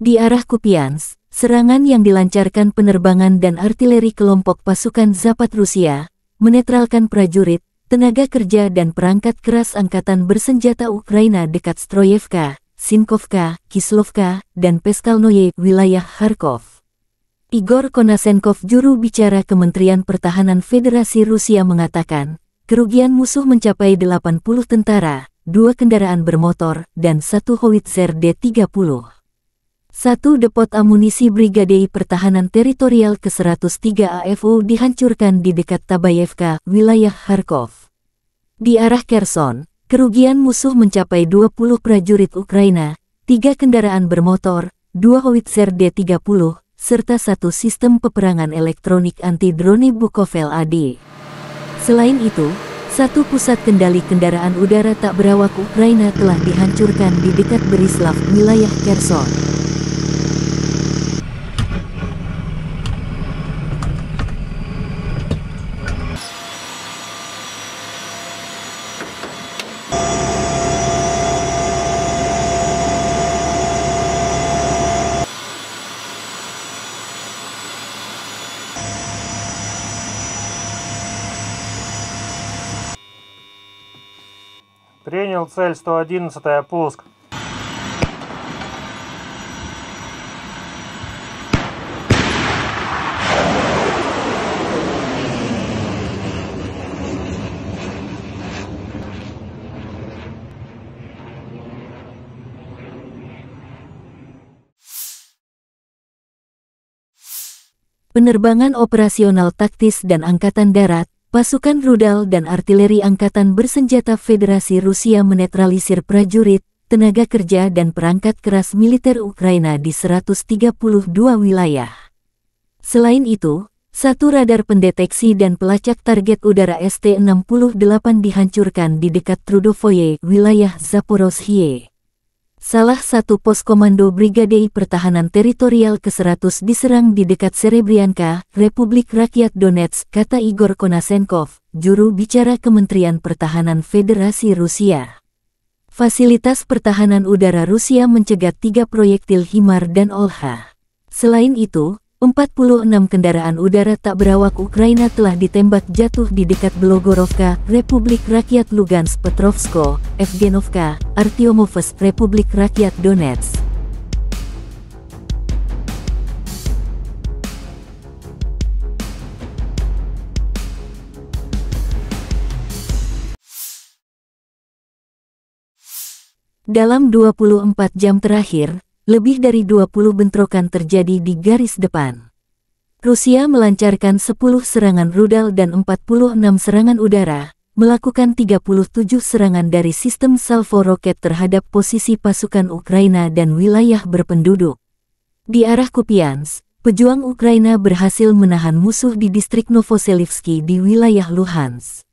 Di arah Kupiansk, serangan yang dilancarkan penerbangan dan artileri kelompok pasukan Zapat Rusia, menetralkan prajurit, tenaga kerja dan perangkat keras angkatan bersenjata Ukraina dekat Stroyevka, Sinkovka, Kislovka, dan Peskalnoye, wilayah Kharkov. Igor Konasenkov, juru bicara Kementerian Pertahanan Federasi Rusia mengatakan, kerugian musuh mencapai 80 tentara, dua kendaraan bermotor, dan satu howitzer D-30. Satu depot amunisi Brigade Pertahanan Teritorial ke-103 AFU dihancurkan di dekat Tabayevka, wilayah Kharkov. Di arah Kherson, kerugian musuh mencapai 20 prajurit Ukraina, tiga kendaraan bermotor, dua howitzer D-30, serta satu sistem peperangan elektronik anti-drone Bukovel AD. Selain itu, satu pusat kendali kendaraan udara tak berawak Ukraina telah dihancurkan di dekat Berislav, wilayah Kherson. Принял цель 111 пуск. Penerbangan operasional taktis dan angkatan darat, pasukan rudal dan artileri angkatan bersenjata Federasi Rusia menetralisir prajurit, tenaga kerja dan perangkat keras militer Ukraina di 132 wilayah. Selain itu, satu radar pendeteksi dan pelacak target udara ST-68 dihancurkan di dekat Trudovoye, wilayah Zaporozhye. Salah satu pos komando Brigade Pertahanan Teritorial ke-100 diserang di dekat Serebrianka, Republik Rakyat Donetsk, kata Igor Konasenkov, juru bicara Kementerian Pertahanan Federasi Rusia. Fasilitas pertahanan udara Rusia mencegat tiga proyektil HIMAR dan OLHA. Selain itu, 46 kendaraan udara tak berawak Ukraina telah ditembak jatuh di dekat Blogorovka, Republik Rakyat Lugansk Petrovsko, Evgenovka, Artyomovsk, Republik Rakyat Donetsk. Dalam 24 jam terakhir, lebih dari 20 bentrokan terjadi di garis depan. Rusia melancarkan 10 serangan rudal dan 46 serangan udara, melakukan 37 serangan dari sistem salvo roket terhadap posisi pasukan Ukraina dan wilayah berpenduduk. Di arah Kupiansk, pejuang Ukraina berhasil menahan musuh di distrik Novoselivsky di wilayah Luhansk.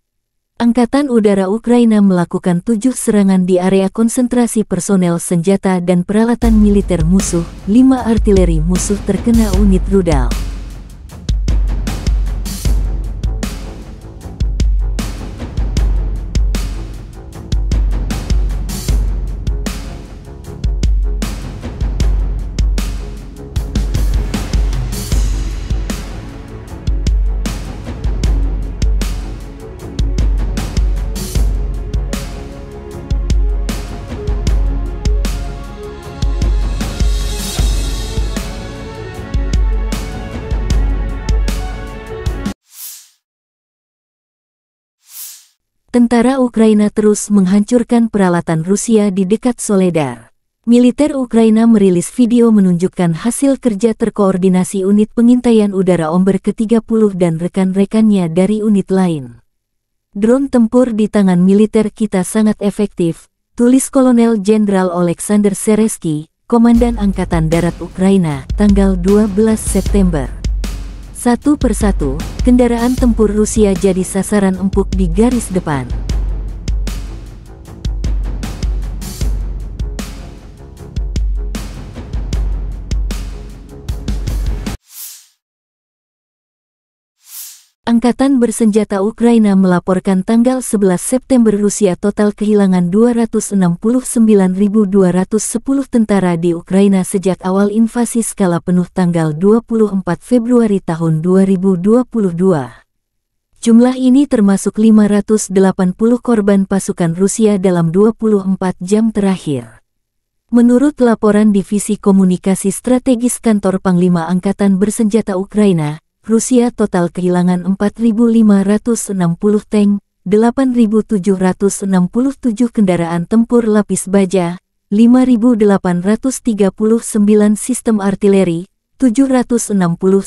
Angkatan Udara Ukraina melakukan tujuh serangan di area konsentrasi personel senjata dan peralatan militer musuh, lima artileri musuh terkena unit rudal. Tentara Ukraina terus menghancurkan peralatan Rusia di dekat Soledar. Militer Ukraina merilis video menunjukkan hasil kerja terkoordinasi unit pengintaian udara Omber ke-30 dan rekan-rekannya dari unit lain. Drone tempur di tangan militer kita sangat efektif, tulis Kolonel Jenderal Alexander Sereski, Komandan Angkatan Darat Ukraina, tanggal 12 September. Satu persatu, kendaraan tempur Rusia jadi sasaran empuk di garis depan. Angkatan Bersenjata Ukraina melaporkan tanggal 11 September Rusia total kehilangan 269.210 tentara di Ukraina sejak awal invasi skala penuh tanggal 24 Februari tahun 2022. Jumlah ini termasuk 580 korban pasukan Rusia dalam 24 jam terakhir. Menurut laporan Divisi Komunikasi Strategis Kantor Panglima Angkatan Bersenjata Ukraina, Rusia total kehilangan 4.560 tank, 8.767 kendaraan tempur lapis baja, 5.839 sistem artileri, 760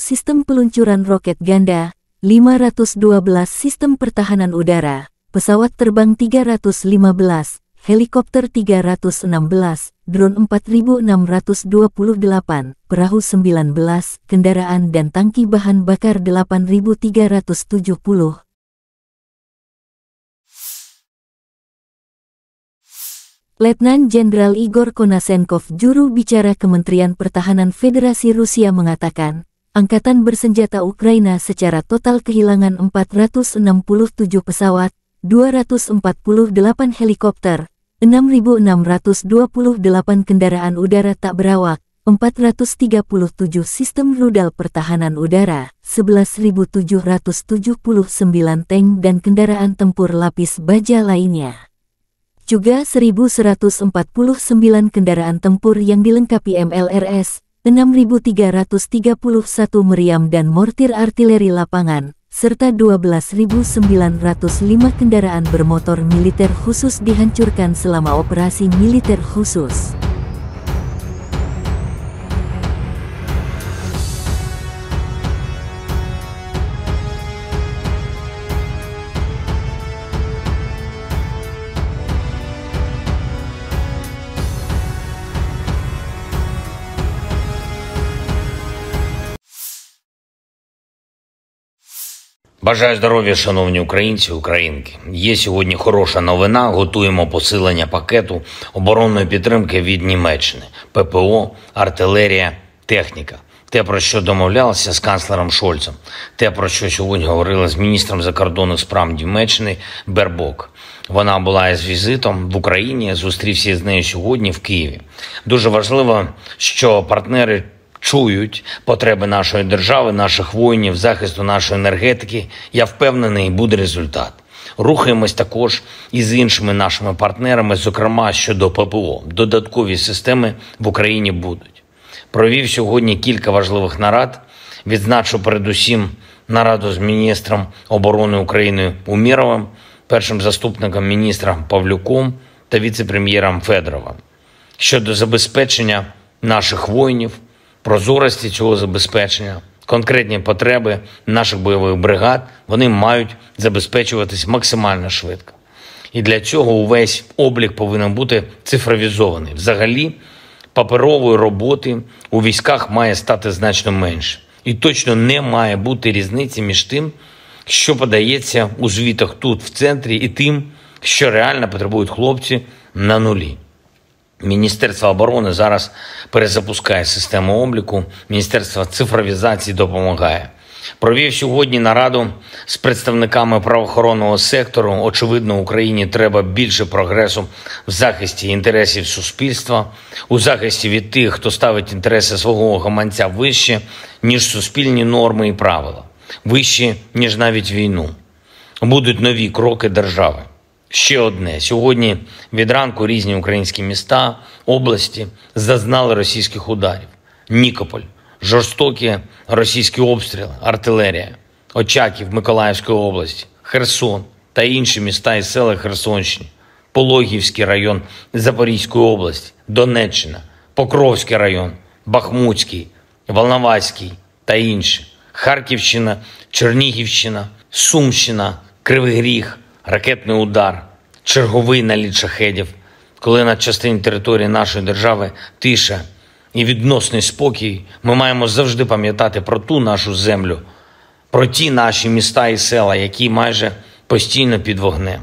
sistem peluncuran roket ganda, 512 sistem pertahanan udara, pesawat terbang 315, helikopter 316, drone 4628, perahu 19, kendaraan dan tangki bahan bakar 8370. Letnan Jenderal Igor Konasenkov, juru bicara Kementerian Pertahanan Federasi Rusia mengatakan, Angkatan Bersenjata Ukraina secara total kehilangan 467 pesawat, 248 helikopter, 6.628 kendaraan udara tak berawak, 437 sistem rudal pertahanan udara, 11.779 tank dan kendaraan tempur lapis baja lainnya. Juga 1.149 kendaraan tempur yang dilengkapi MLRS, 6.331 meriam dan mortir artileri lapangan, serta 12.905 kendaraan bermotor militer khusus dihancurkan selama operasi militer khusus. Бажаю здоров'я, шановні українці, українки. Є сьогодні хороша новина. Готуємо посилення пакету оборонної підтримки від Німеччини, ППО, артилерія, техніка. Те, про що домовлялися з канцлером Шольцем, те, про що сьогодні говорили з міністром закордонних справ Німеччини Бербок. Вона була із візитом в Україні. Зустрівся з нею сьогодні в Києві. Дуже важливо, що партнери чують потреби нашої держави, наших воїнів, захисту нашої енергетики. Я впевнений, буде результат. Рухаємось також і з іншими нашими партнерами, зокрема щодо ППО. Додаткові системи в Україні будуть. Провів сьогодні кілька важливих нарад. Відзначу передусім нараду з міністром оборони України Уміровим, першим заступником міністра Павлюком та віце-прем'єром Федоровим щодо забезпечення наших воїнів прозорості цього забезпечення, конкретні потреби наших бойових бригад, вони мають забезпечуватись максимально швидко. І для цього увесь облік повинен бути цифровізований. Взагалі, паперової роботи у військах має стати значно менше. І точно не має бути різниці між тим, що подається у звітах тут, в центрі, і тим, що реально потребують хлопці на нулі. Міністерство оборони зараз перезапускає систему обліку. Міністерство цифровізації допомагає. Провів сьогодні нараду з представниками правоохоронного сектору. Очевидно, Україні треба більше прогресу в захисті інтересів суспільства, у захисті від тих, хто ставить інтереси свого гаманця вище, ніж суспільні норми і правила, вище, ніж навіть війну. Будуть нові кроки держави. Ще одне. Сьогодні від ранку різні українські міста, області зазнали російських ударів. Нікополь, жорстокі російські обстріли, артилерія, Очаків Миколаївської області, Херсон та інші міста і села Херсонщини, Пологівський район Запорізької області, Донеччина, Покровський район, Бахмутський, Волноваський та інші, Харківщина, Чернігівщина, Сумщина, Кривий Ріг ракетний удар, черговий наліт шахедів, коли на частині території нашої держави тиша і відносний спокій, ми маємо завжди пам'ятати про ту нашу землю, про ті наші міста і села, які майже постійно під вогнем.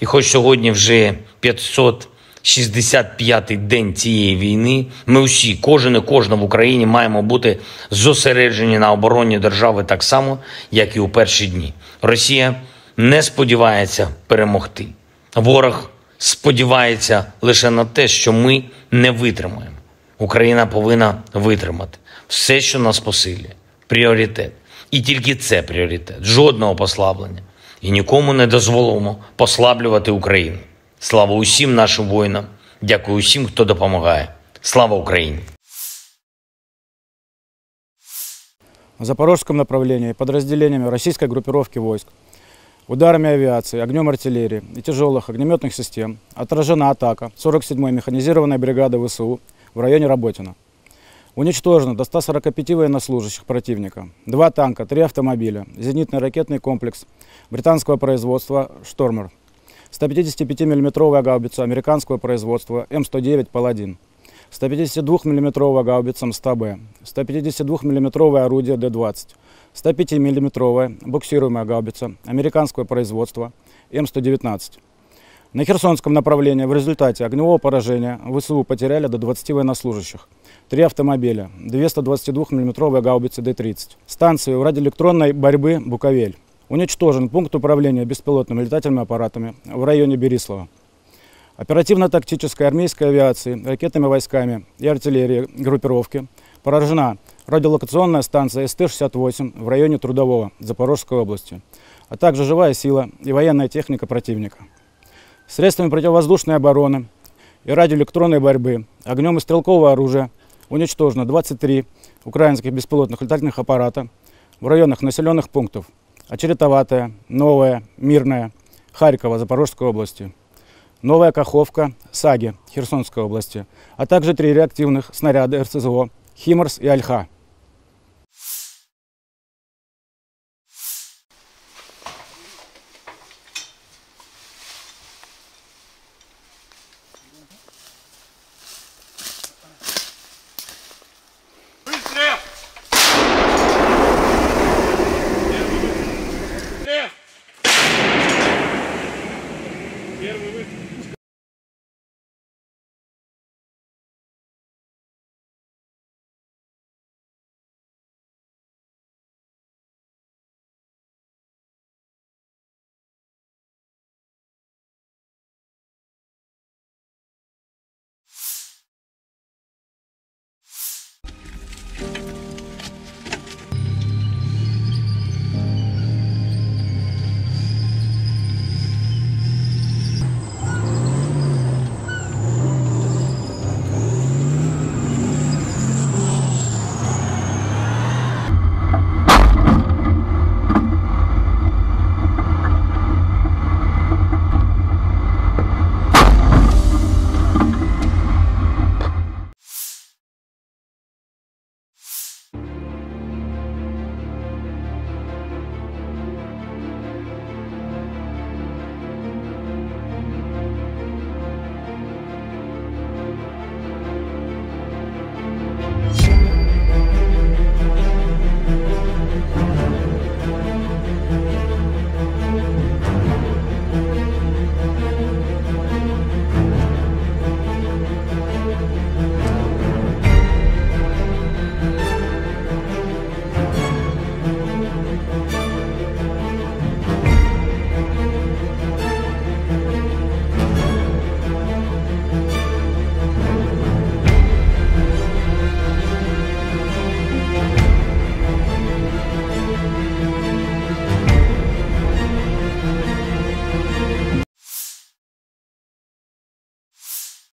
І хоч сьогодні вже 565-й день цієї війни, ми усі, кожен і кожна в Україні, маємо бути зосереджені на обороні держави так само, як і у перші дні. Росія не сподівається перемогти. Ворог сподівається лише на те, що ми не витримаємо. Україна повинна витримати все, що нас посилює. Пріоритет. І тільки це пріоритет. Жодного послаблення. І нікому не дозволимо послаблювати Україну. Слава усім нашим воїнам. Дякую усім, хто допомагає. Слава Україні! В запорожском направлении подразделениями российской группировки войск, ударами авиации, огнем артиллерии и тяжелых огнеметных систем отражена атака 47-й механизированной бригады ВСУ в районе Работина. Уничтожено до 145 военнослужащих противника, два танка, три автомобиля, зенитный ракетный комплекс британского производства «Штормер», 155 миллиметровая гаубица американского производства М109 «Паладин», 152 миллиметровая гаубица МСТБ, 152 миллиметровое орудие Д-20, 105 миллиметровая буксируемая гаубица американского производства М119. На Херсонском направлении в результате огневого поражения ВСУ потеряли до 20 военнослужащих, три автомобиля, 222 миллиметровые гаубицы Д-30, станцию радиоэлектронной борьбы «Буковель». Уничтожен пункт управления беспилотными летательными аппаратами в районе Берислава. Оперативно-тактической армейской авиации, ракетными войсками и артиллерией группировки поражена радиолокационная станция СТ-68 в районе Трудового Запорожской области, а также живая сила и военная техника противника. Средствами противовоздушной обороны и радиоэлектронной борьбы, огнем и стрелкового оружия уничтожено 23 украинских беспилотных летательных аппарата в районах населенных пунктов Очеретоватая, Новая, Мирная, Харькова, Запорожской области, Новая Каховка, Саги, Херсонской области, а также три реактивных снаряда РСЗО «Химарс» и «Альха».